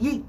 一